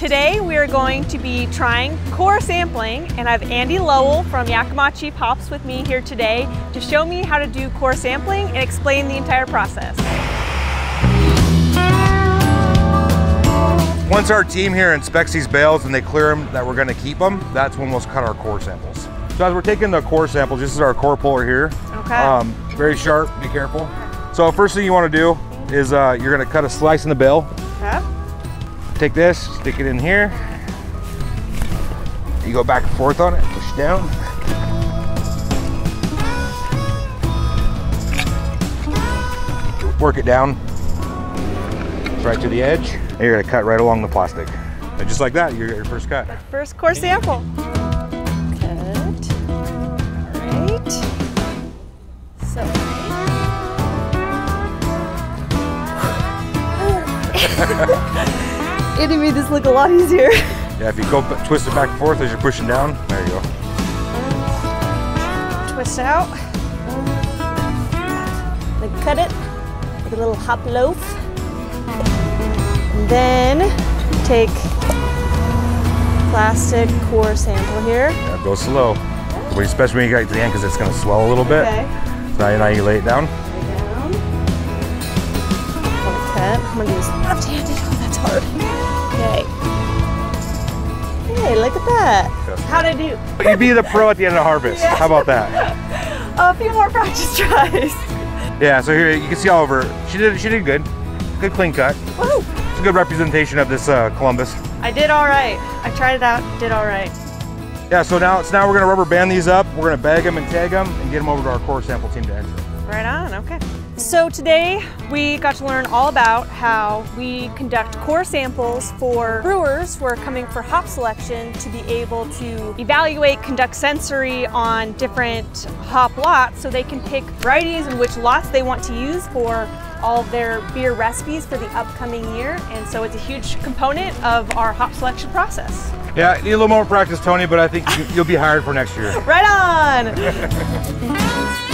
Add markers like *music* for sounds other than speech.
Today we are going to be trying core sampling and I have Andy Lowell from Yakima Chief Hops with me here today to show me how to do core sampling and explain the entire process. Once our team here inspects these bales and they clear them that we're gonna keep them, that's when we'll cut our core samples. So as we're taking the core samples, this is our core puller here. Okay. Um, very sharp, be careful. So first thing you wanna do is uh, you're gonna cut a slice in the bale. Take this, stick it in here. You go back and forth on it, push down. Work it down right to the edge. And you're gonna cut right along the plastic. And just like that, you get your first cut. First core sample. Cut. All right. So. *laughs* *laughs* Andy made this look a lot easier. *laughs* Yeah, if you go twist it back and forth as you're pushing down, there you go. Twist out. Then cut it like a little hop loaf. And then take plastic core sample here. Yeah, go slow. But especially when you get to the end because it's gonna swell a little bit. Okay. So now, now you lay it down. Lay Down. Gonna cut. I'm gonna do this left-handed. *laughs* Oh, that's hard. Okay. Hey, look at that. How'd I do? You'd be the pro at the end of harvest. How about that? *laughs* A few more practice tries. Yeah, so here you can see all over. She did she did good. Good clean cut. Woo! It's a good representation of this uh, Columbus. I did all right. I tried it out. Did all right. Yeah, so now so now we're gonna rubber band these up. We're gonna bag them and tag them and get them over to our core sample team to enter. Right on, okay. So today we got to learn all about how we conduct core samples for brewers who are coming for hop selection to be able to evaluate, conduct sensory on different hop lots so they can pick varieties and which lots they want to use for all of their beer recipes for the upcoming year. And so it's a huge component of our hop selection process. Yeah, need a little more practice, Toni, but I think you- you'll be hired for next year. *laughs* Right on! *laughs*